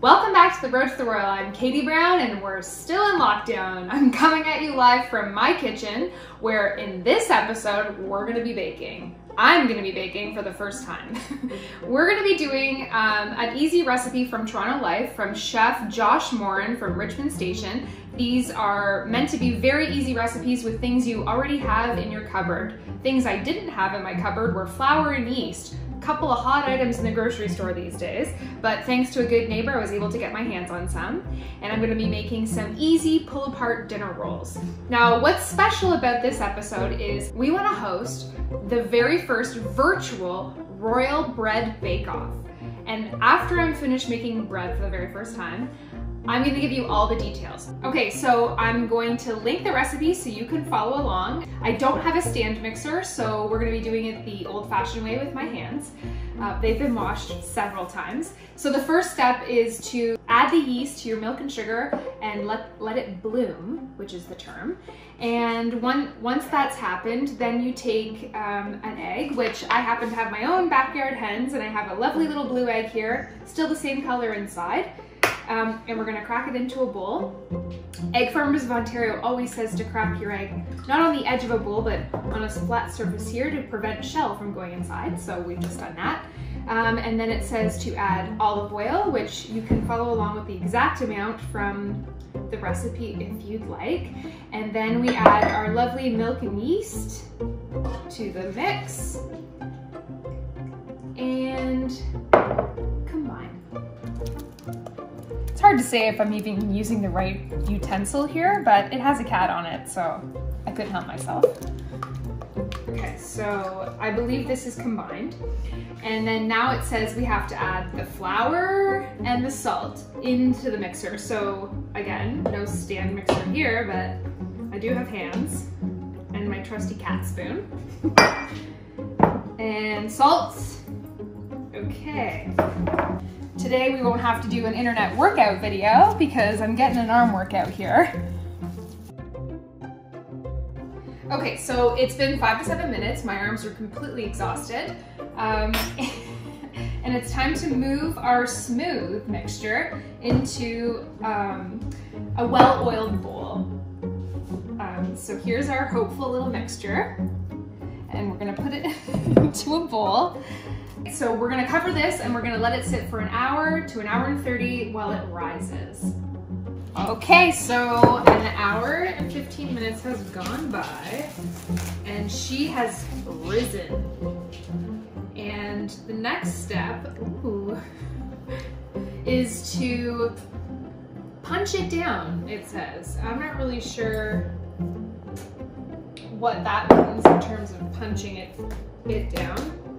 Welcome back to the Road to the Royal. I'm Katie Brown and we're still in lockdown. I'm coming at you live from my kitchen where in this episode we're gonna be baking. I'm gonna be baking for the first time. we're gonna be doing um, an easy recipe from Toronto Life from Chef Josh Morin from Richmond Station. These are meant to be very easy recipes with things you already have in your cupboard. Things I didn't have in my cupboard were flour and yeast, couple of hot items in the grocery store these days, but thanks to a good neighbor, I was able to get my hands on some. And I'm gonna be making some easy pull apart dinner rolls. Now, what's special about this episode is we wanna host the very first virtual Royal Bread Bake Off. And after I'm finished making bread for the very first time, I'm gonna give you all the details. Okay, so I'm going to link the recipe so you can follow along. I don't have a stand mixer, so we're gonna be doing it the old fashioned way with my hands. Uh, they've been washed several times. So the first step is to add the yeast to your milk and sugar and let, let it bloom, which is the term. And one, once that's happened, then you take um, an egg, which I happen to have my own backyard hens, and I have a lovely little blue egg here, still the same color inside um, and we're gonna crack it into a bowl. Egg Farmers of Ontario always says to crack your egg not on the edge of a bowl, but on a flat surface here to prevent shell from going inside. So we've just done that. Um, and then it says to add olive oil, which you can follow along with the exact amount from the recipe if you'd like. And then we add our lovely milk and yeast to the mix. And combine. It's hard to say if I'm even using the right utensil here, but it has a cat on it, so I couldn't help myself. Okay, so I believe this is combined. And then now it says we have to add the flour and the salt into the mixer. So again, no stand mixer here, but I do have hands and my trusty cat spoon. and salt. Okay. Today we won't have to do an internet workout video because I'm getting an arm workout here. Okay, so it's been five to seven minutes. My arms are completely exhausted. Um, and it's time to move our smooth mixture into um, a well-oiled bowl. Um, so here's our hopeful little mixture. And we're gonna put it into a bowl. So we're gonna cover this and we're gonna let it sit for an hour to an hour and 30 while it rises. Okay, so an hour and 15 minutes has gone by and she has risen. And the next step ooh, is to punch it down, it says. I'm not really sure what that means in terms of punching it, it down.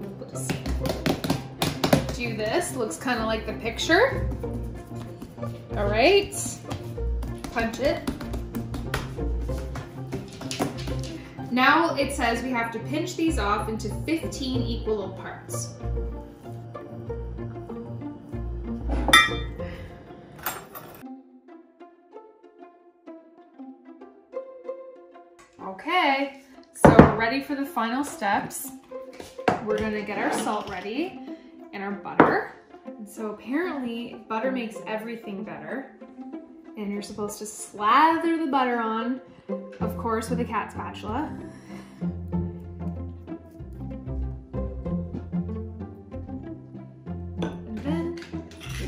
Do this. Looks kind of like the picture. All right, punch it. Now it says we have to pinch these off into 15 equal parts. Okay, so we're ready for the final steps. We're gonna get our salt ready and our butter. And so apparently butter makes everything better. And you're supposed to slather the butter on, of course, with a cat spatula. And then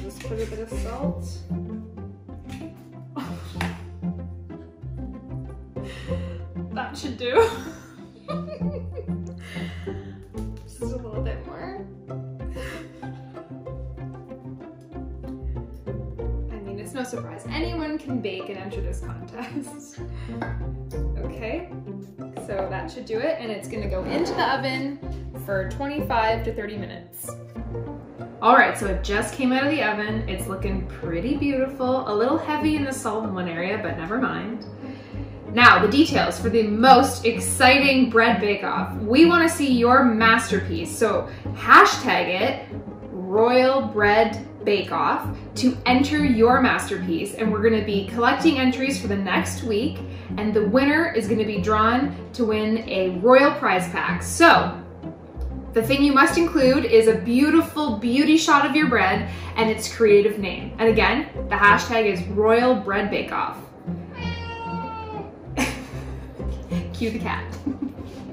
just put a bit of salt. that should do. no surprise. Anyone can bake and enter this contest. okay, so that should do it. And it's gonna go into the oven for 25 to 30 minutes. All right, so it just came out of the oven. It's looking pretty beautiful. A little heavy in the salt in one area, but never mind. Now, the details for the most exciting bread bake-off. We wanna see your masterpiece, so hashtag it Royal Bread Bake Off to enter your masterpiece. And we're gonna be collecting entries for the next week. And the winner is gonna be drawn to win a Royal Prize Pack. So the thing you must include is a beautiful beauty shot of your bread and its creative name. And again, the hashtag is Royal Bread Bake Off. Cue the cat.